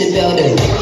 in the building.